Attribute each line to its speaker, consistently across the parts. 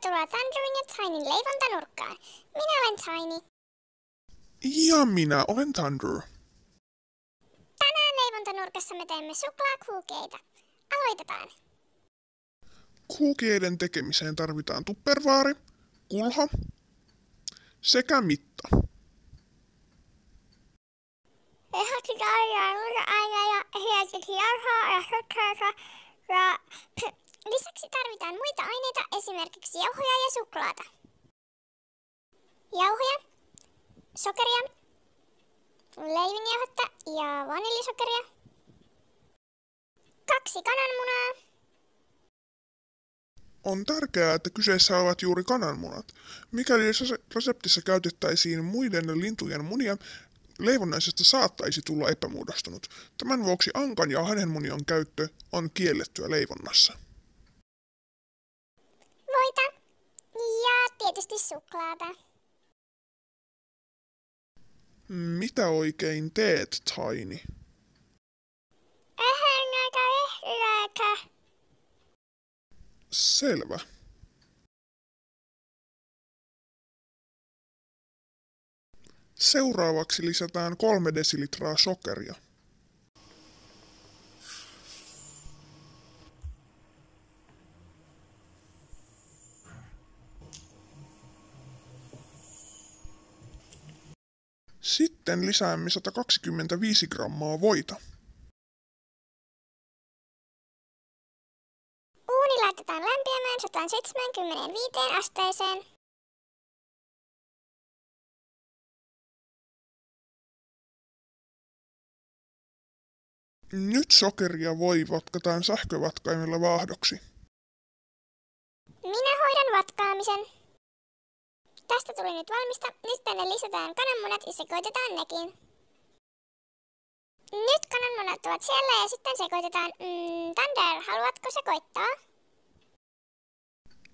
Speaker 1: Tervetuloa Thunderin ja Tinyn leivontanurkkaan. Minä olen Tiny.
Speaker 2: Ja minä olen Thunder.
Speaker 1: Tänään leivontanurkassa me teemme suklaakuukeita. Aloitetaan.
Speaker 2: Kuukeiden tekemiseen tarvitaan tuppervaari, kulho sekä mitta.
Speaker 1: Lisäksi tarvitaan muita aineita, esimerkiksi jauhoja ja suklaata. Jauhoja, sokeria, leivinjauhetta ja vanillisokeria, kaksi kananmunaa,
Speaker 2: On tärkeää, että kyseessä ovat juuri kananmunat. Mikäli reseptissä käytettäisiin muiden lintujen munia, leivonnaisesta saattaisi tulla epämuodostunut. Tämän vuoksi ankan ja hanhenmunion käyttö on kiellettyä leivonnassa.
Speaker 1: voita ja tietysti suklaata.
Speaker 2: Mitä oikein teet, Tiny?
Speaker 1: Ähän näitä ehtiläitä.
Speaker 2: Selvä. Seuraavaksi lisätään kolme desilitraa sokeria. Sitten lisäämme 125 grammaa voita.
Speaker 1: Uuni laitetaan lämpiämään 175 asteeseen.
Speaker 2: Nyt sokeri ja voi vatkataan sähkövatkaimella vaahdoksi.
Speaker 1: Minä hoidan vatkaamisen. Tästä tuli nyt valmista. Nyt tänne lisätään kananmunat ja sekoitetaan nekin. Nyt kananmunat ovat siellä ja sitten sekoitetaan. Mm, Thunder, haluatko sekoittaa?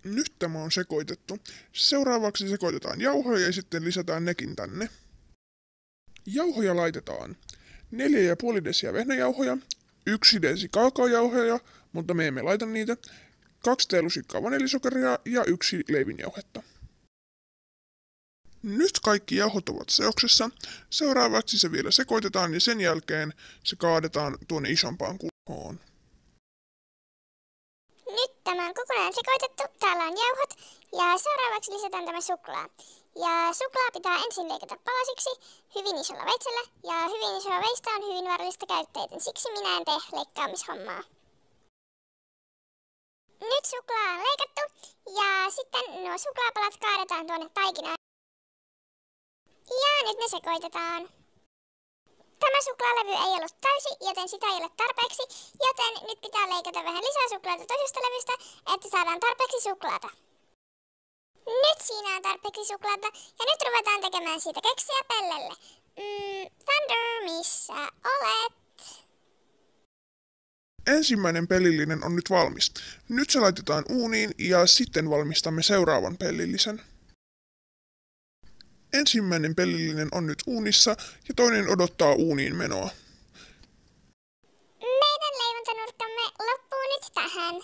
Speaker 2: Nyt tämä on sekoitettu. Seuraavaksi sekoitetaan jauhoja ja sitten lisätään nekin tänne. Jauhoja laitetaan 4,5 desiä vehnäjauhoja, 1 desi kaakaojauhoja, mutta me emme laita niitä, 2 teelusikkaa vanillisokeria ja yksi leivinjauhetta. Nyt kaikki jauhot ovat seoksessa. Seuraavaksi se vielä sekoitetaan ja sen jälkeen se kaadetaan tuonne isompaan kulhoon.
Speaker 1: Nyt tämä on kokonaan sekoitettu. Täällä on jauhot ja seuraavaksi lisätään tämä suklaa. Ja suklaa pitää ensin leikata palasiksi hyvin isolla veitsellä ja hyvin isoa veistä on hyvin vaarallista käyttää, joten siksi minä en tee leikkaamishommaa. Nyt suklaa on leikattu ja sitten nuo suklaapalat kaadetaan tuonne taikinaan. Ja nyt ne sekoitetaan. Tämä suklaalevy ei ollut täysi, joten sitä ei ole tarpeeksi, joten nyt pitää leikata vähän lisää suklaata toisesta levystä, että saadaan tarpeeksi suklaata. Nyt siinä on tarpeeksi suklaata ja nyt ruvetaan tekemään siitä keksiä pellelle. Mm, Thunder, missä olet?
Speaker 2: Ensimmäinen pelillinen on nyt valmis. Nyt se laitetaan uuniin ja sitten valmistamme seuraavan pelillisen. Ensimmäinen pelillinen on nyt uunissa ja toinen odottaa uuniin menoa.
Speaker 1: Meidän leivontanurkkamme loppuu nyt tähän.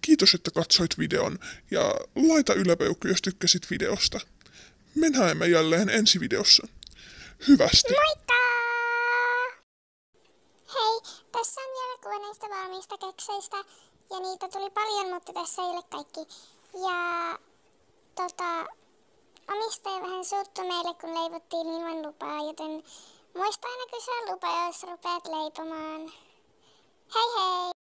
Speaker 2: Kiitos, että katsoit videon ja laita yläpeukku, jos tykkäsit videosta. Me näemme jälleen ensi videossa. Hyvästi!
Speaker 1: Moikka! Hei, tässä on vielä kuva näistä valmiista kekseistä. Ja niitä tuli paljon, mutta tässä ei ole kaikki. Ja tota, omistaja vähän suuttu meille, kun leivottiin ilman lupaa, joten muista aina kysyä lupa, jos rupeat leipomaan. Hei hei!